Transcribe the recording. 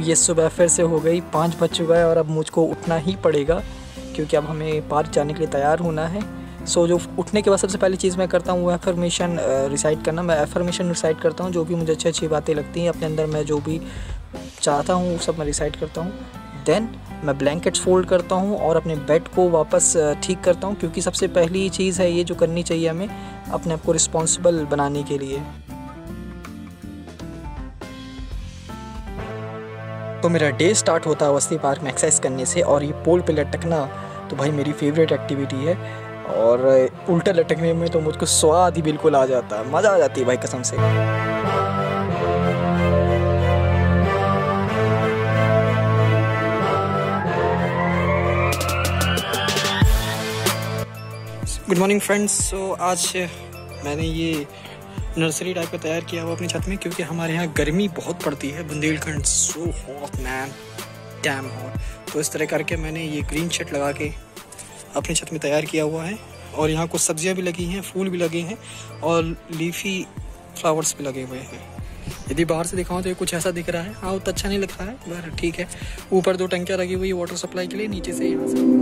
ये सुबह फिर से हो गई पाँच बज चुका है और अब मुझको उठना ही पड़ेगा क्योंकि अब हमें पार्क जाने के लिए तैयार होना है। सो so, जो उठने के बाद सबसे पहली चीज़ मैं करता हूँ वो एफर्मेशन रिसाइड करना। मैं एफर्मेशन रिसाइड करता हूँ जो भी मुझे अच्छी अच्छी बातें लगती हैं अपने अंदर मैं जो भी चाहता हूँ वो सब मैं रिसाइड करता हूँ। देन मैं ब्लैंकेट्स फोल्ड करता हूँ और अपने बेड को वापस ठीक करता हूँ क्योंकि सबसे पहली चीज़ है ये जो करनी चाहिए हमें अपने आप को रिस्पॉन्सिबल बनाने के लिए। तो मेरा डे स्टार्ट होता है वस्ती पार्क में एक्सरसाइज करने से और ये पोल पे लटकना तो भाई मेरी फेवरेट एक्टिविटी है। और उल्टा लटकने में तो मुझको स्वाद ही बिल्कुल आ जाता है, मज़ा आ जाती है भाई कसम से। गुड मॉर्निंग फ्रेंड्स सो आज मैंने ये नर्सरी टाइप का तैयार किया हुआ अपनी छत में, क्योंकि हमारे यहाँ गर्मी बहुत पड़ती है Bundelkhand. So hot man damn hot तो इस तरह करके मैंने ये ग्रीन शर्ट लगा के अपनी छत में तैयार किया हुआ है। और यहाँ कुछ सब्ज़ियाँ भी लगी हैं, फूल भी लगे हैं, और लीफी फ्लावर्स भी लगे हुए हैं। यदि बाहर से दिखाऊँ तो ये कुछ ऐसा दिख रहा है। हाँ उतना अच्छा नहीं लग रहा है ठीक है। ऊपर दो टंकियाँ लगी हुई है वाटर सप्लाई के लिए, नीचे से यहाँ से।